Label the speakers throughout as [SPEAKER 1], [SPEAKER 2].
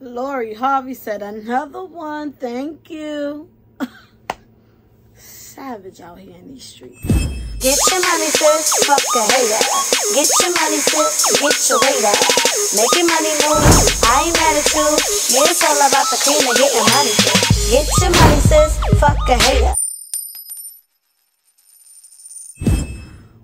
[SPEAKER 1] Lori Harvey said, another one. Thank you. Savage out here in these streets.
[SPEAKER 2] Get your money, sis. Fuck a hater. Get your money, sis. Get your up. Making money move. I ain't mad at you. Yeah, it's all about the and getting money, sis. Get your money, sis. Fuck a hater.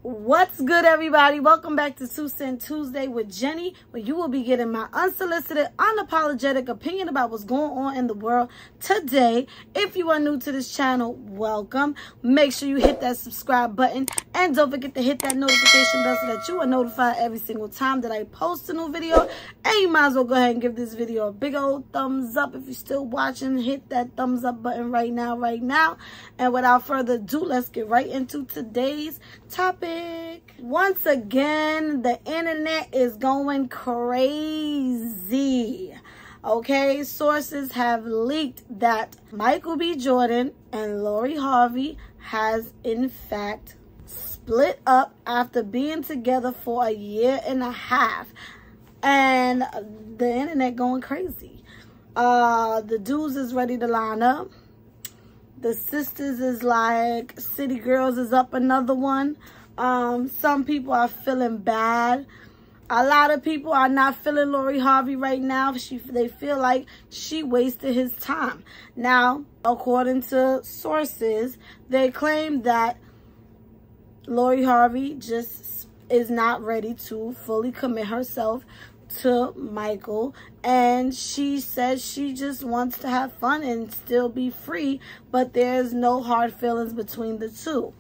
[SPEAKER 1] What's good, everybody? Welcome back to Two Cent Tuesday with Jenny, where you will be getting my unsolicited, unapologetic opinion about what's going on in the world today. If you are new to this channel, welcome. Make sure you hit that subscribe button and don't forget to hit that notification bell so that you are notified every single time that I post a new video. And you might as well go ahead and give this video a big old thumbs up. If you're still watching, hit that thumbs up button right now, right now. And without further ado, let's get right into today's topic. Once again, the internet is going crazy. Okay, sources have leaked that Michael B. Jordan and Lori Harvey has in fact split up after being together for a year and a half. And the internet going crazy. Uh, the dudes is ready to line up. The sisters is like, City Girls is up another one. Um, some people are feeling bad. A lot of people are not feeling Lori Harvey right now. She They feel like she wasted his time. Now, according to sources, they claim that Lori Harvey just is not ready to fully commit herself to Michael and she says she just wants to have fun and still be free but there's no hard feelings between the two.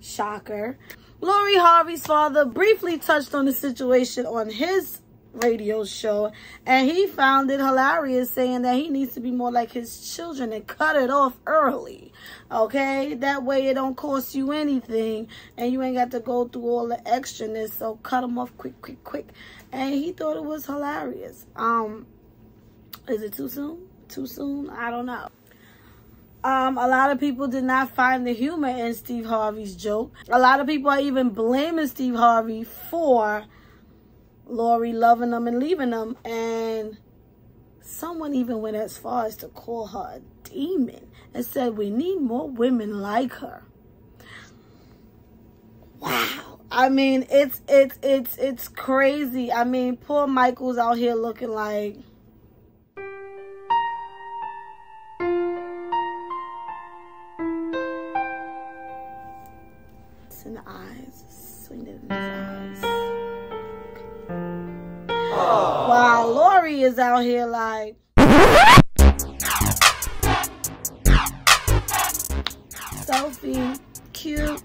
[SPEAKER 1] Shocker. Lori Harvey's father briefly touched on the situation on his radio show and he found it hilarious saying that he needs to be more like his children and cut it off early. Okay? That way it don't cost you anything and you ain't got to go through all the extraness so cut them off quick quick quick. And he thought it was hilarious. Um is it too soon? Too soon? I don't know um, a lot of people did not find the humor in Steve Harvey's joke. A lot of people are even blaming Steve Harvey for Lori loving them and leaving them. And someone even went as far as to call her a demon and said, we need more women like her. Wow. I mean, it's, it's, it's, it's crazy. I mean, poor Michael's out here looking like, Wow, Lori is out here like. Selfie, cute,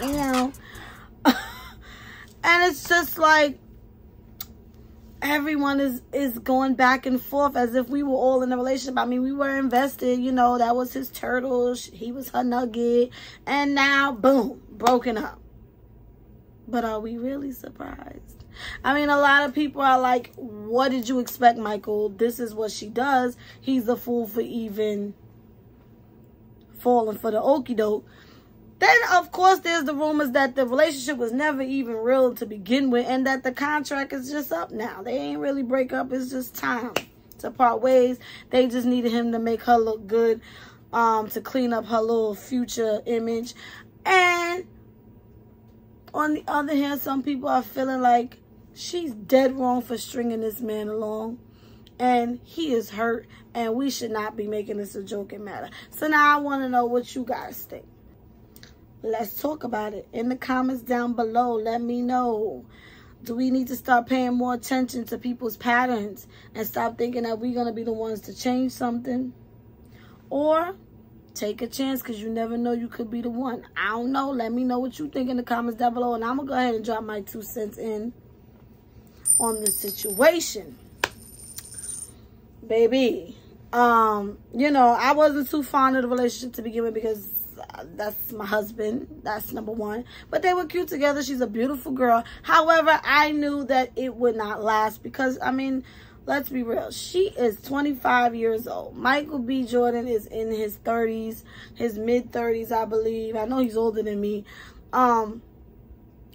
[SPEAKER 1] you know. and it's just like everyone is is going back and forth as if we were all in a relationship. I mean, we were invested, you know, that was his turtle, he was her nugget, and now boom, broken up. But are we really surprised? I mean, a lot of people are like, what did you expect, Michael? This is what she does. He's a fool for even falling for the okey doke. Then, of course, there's the rumors that the relationship was never even real to begin with and that the contract is just up now. They ain't really break up. It's just time to part ways. They just needed him to make her look good, um, to clean up her little future image. And on the other hand, some people are feeling like she's dead wrong for stringing this man along. And he is hurt and we should not be making this a joking matter. So now I want to know what you guys think. Let's talk about it. In the comments down below, let me know. Do we need to start paying more attention to people's patterns and stop thinking that we're going to be the ones to change something? Or take a chance because you never know you could be the one. I don't know. Let me know what you think in the comments down below. And I'm going to go ahead and drop my two cents in on the situation. Baby, um, you know, I wasn't too fond of the relationship to begin with because that's my husband. That's number one. But they were cute together. She's a beautiful girl. However, I knew that it would not last because, I mean, let's be real. She is 25 years old. Michael B. Jordan is in his 30s, his mid 30s, I believe. I know he's older than me. Um,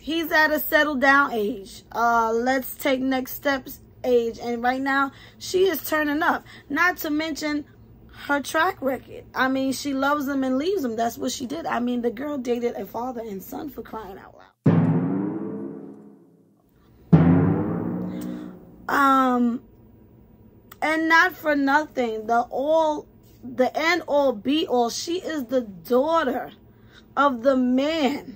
[SPEAKER 1] he's at a settled down age. Uh, let's take next steps age. And right now, she is turning up. Not to mention her track record. I mean, she loves him and leaves him. That's what she did. I mean, the girl dated a father and son for crying out loud. Um, and not for nothing, the all, the end all be all, she is the daughter of the man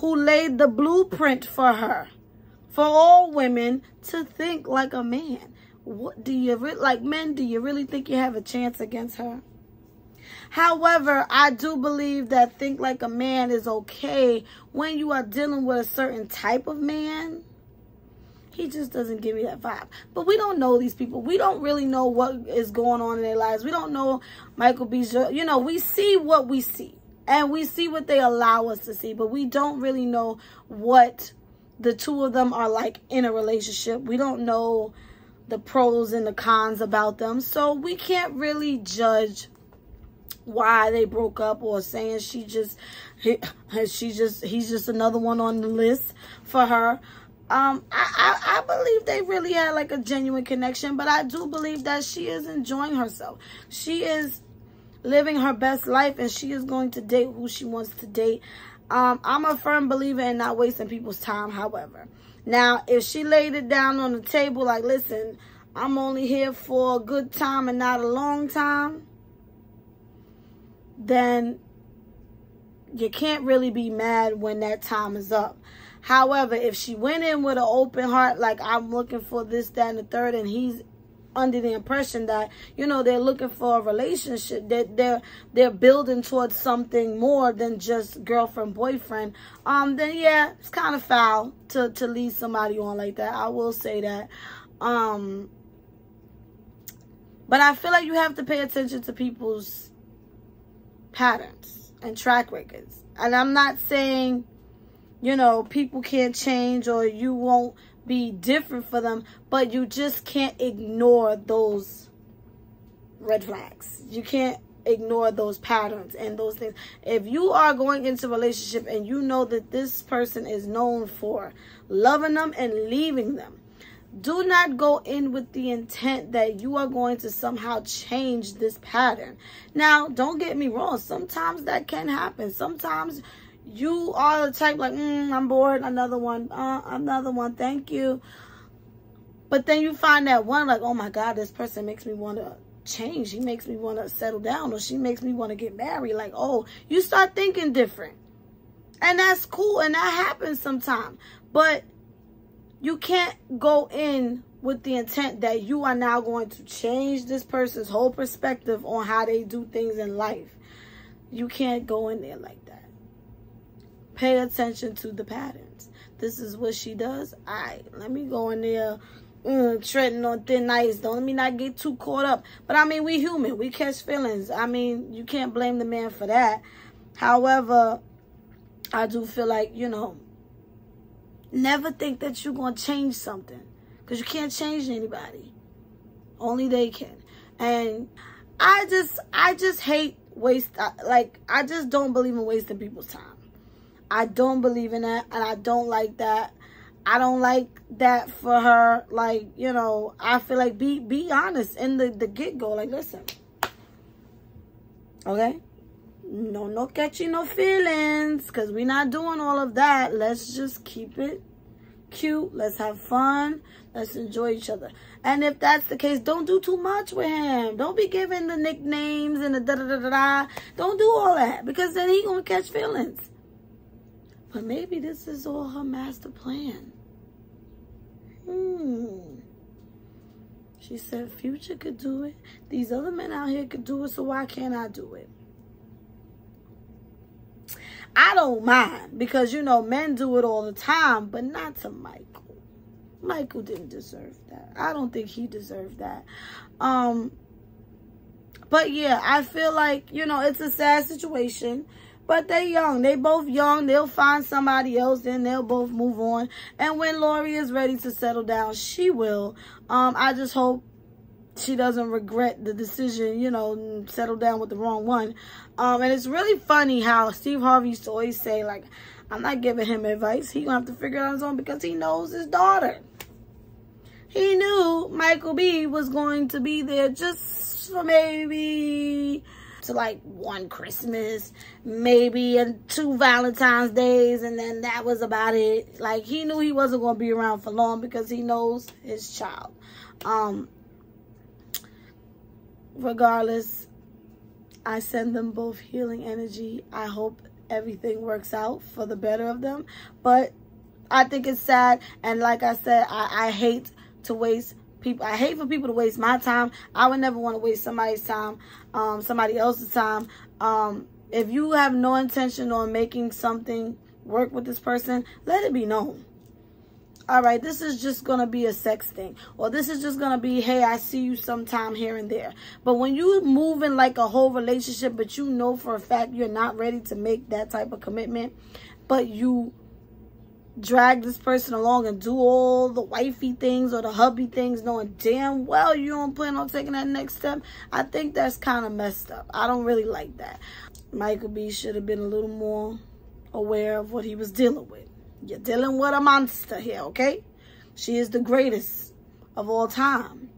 [SPEAKER 1] who laid the blueprint for her, for all women to think like a man. What do you like men? Do you really think you have a chance against her? However, I do believe that think like a man is okay when you are dealing with a certain type of man. He just doesn't give me that vibe. But we don't know these people. We don't really know what is going on in their lives. We don't know Michael B. You know, we see what we see and we see what they allow us to see, but we don't really know what the two of them are like in a relationship. We don't know the pros and the cons about them. So we can't really judge why they broke up or saying she just she just he's just another one on the list for her. Um, I, I, I believe they really had like a genuine connection, but I do believe that she is enjoying herself. She is living her best life and she is going to date who she wants to date. Um, I'm a firm believer in not wasting people's time, however. Now, if she laid it down on the table like, listen, I'm only here for a good time and not a long time, then you can't really be mad when that time is up. However, if she went in with an open heart, like I'm looking for this, that, and the third, and he's under the impression that you know they're looking for a relationship that they're they're building towards something more than just girlfriend boyfriend um then yeah it's kind of foul to to lead somebody on like that. I will say that. Um but i feel like you have to pay attention to people's patterns and track records. And i'm not saying you know people can't change or you won't be different for them, but you just can't ignore those red flags. You can't ignore those patterns and those things. If you are going into a relationship and you know that this person is known for loving them and leaving them, do not go in with the intent that you are going to somehow change this pattern. Now, don't get me wrong. Sometimes that can happen. Sometimes you are the type like, mm, I'm bored, another one, uh, another one, thank you. But then you find that one like, oh my God, this person makes me want to change. He makes me want to settle down or she makes me want to get married. Like, oh, you start thinking different. And that's cool and that happens sometimes. But you can't go in with the intent that you are now going to change this person's whole perspective on how they do things in life. You can't go in there like. Pay attention to the patterns. This is what she does. All right, let me go in there mm, treading on thin ice. Don't let me not get too caught up. But I mean, we human. We catch feelings. I mean, you can't blame the man for that. However, I do feel like, you know, never think that you're going to change something. Because you can't change anybody. Only they can. And I just, I just hate waste. Like, I just don't believe in wasting people's time. I don't believe in that and I don't like that. I don't like that for her. Like, you know, I feel like be be honest in the, the get-go. Like, listen. Okay? No, no catching no feelings. Because we're not doing all of that. Let's just keep it cute. Let's have fun. Let's enjoy each other. And if that's the case, don't do too much with him. Don't be giving the nicknames and the da-da-da-da-da. Don't do all that. Because then he going to catch feelings. But maybe this is all her master plan. Hmm. She said Future could do it. These other men out here could do it, so why can't I do it? I don't mind because, you know, men do it all the time, but not to Michael. Michael didn't deserve that. I don't think he deserved that. Um, but yeah, I feel like, you know, it's a sad situation. But they young. They both young. They'll find somebody else. Then they'll both move on. And when Lori is ready to settle down, she will. Um, I just hope she doesn't regret the decision, you know, settle down with the wrong one. Um, and it's really funny how Steve Harvey used to always say, like, I'm not giving him advice. He gonna have to figure it out on his own because he knows his daughter. he knew Michael B was going to be there just for maybe to like one Christmas, maybe and two Valentine's days, and then that was about it. Like he knew he wasn't gonna be around for long because he knows his child. Um regardless, I send them both healing energy. I hope everything works out for the better of them. But I think it's sad. And like I said, I, I hate to waste people. I hate for people to waste my time. I would never want to waste somebody's time, um, somebody else's time. Um, if you have no intention on making something work with this person, let it be known. All right, this is just to be a sex thing. Or this is just to be, hey, I see you sometime here and there. But when you move in like a whole relationship, but you know for a fact you're not ready to make that type of commitment, but you drag this person along and do all the wifey things or the hubby things knowing damn well you don't plan on taking that next step. I think that's kind of messed up. I don't really like that. Michael b should have been a little more aware of what he was dealing with. You're dealing with a monster here okay? She is the greatest of all time.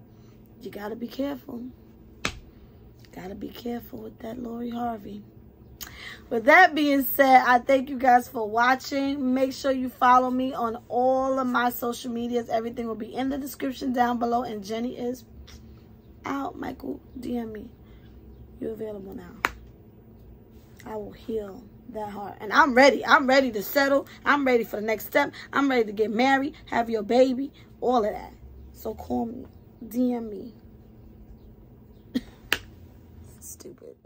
[SPEAKER 1] You gotta be careful. Gotta be careful with that lori harvey with that being said, I thank you guys for watching. Make sure you follow me on all of my social medias. Everything will be in the description down below. And Jenny is out. Michael, DM me. You're available now. I will heal that heart. And I'm ready. I'm ready to settle. I'm ready for the next step. I'm ready to get married, have your baby, all of that. So call me. DM me. Stupid.